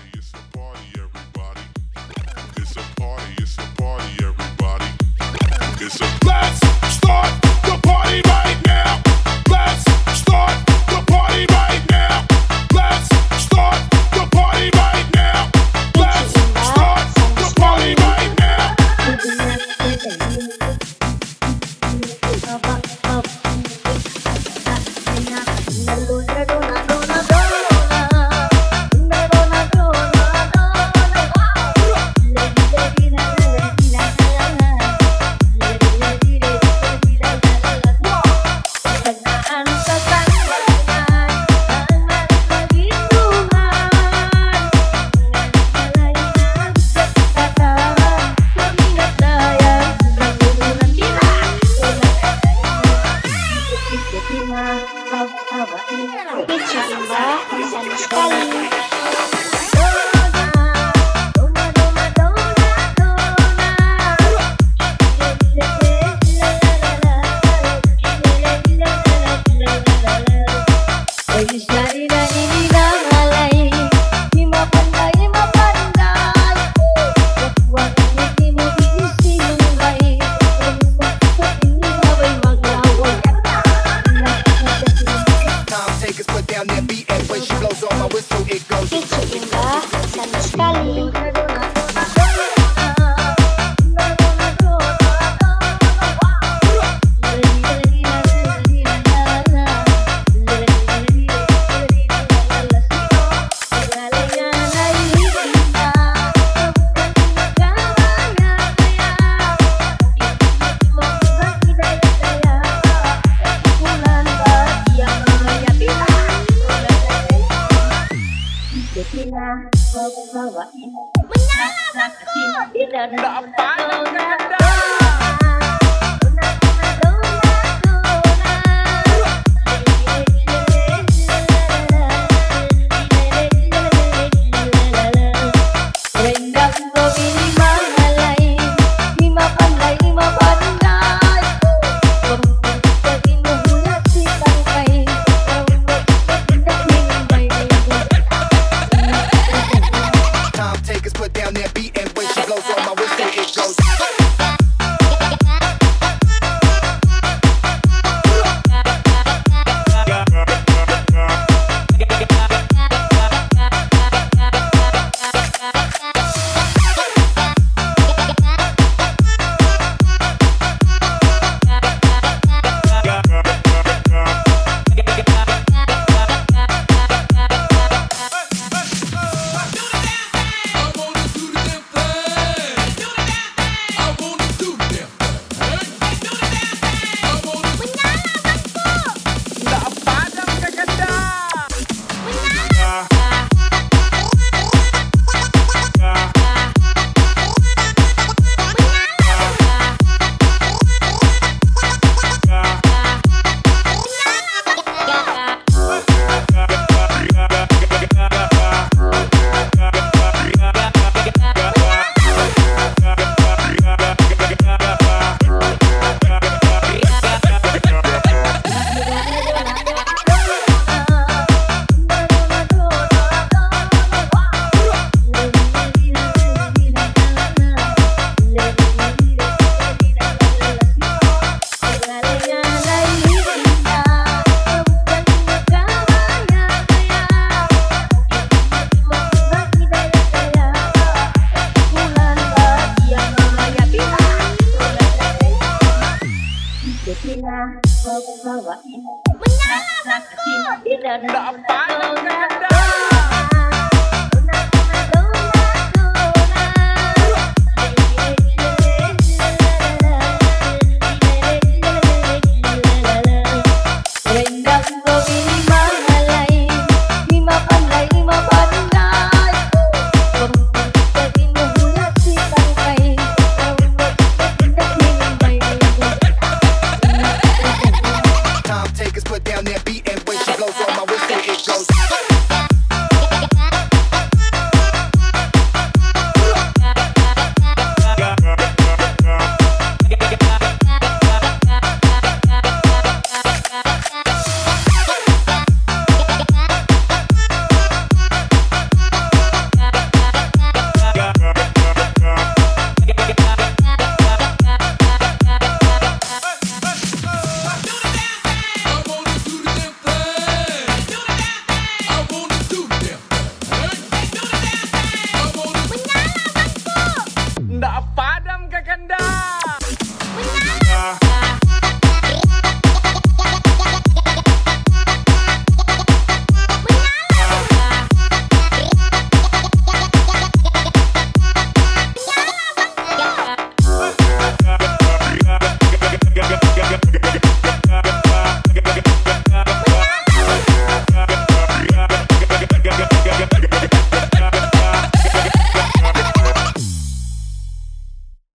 party, it's a party, everybody. It's a party, it's a party, everybody. his life. Menyala bangku. Tidak ada. Tidak ada.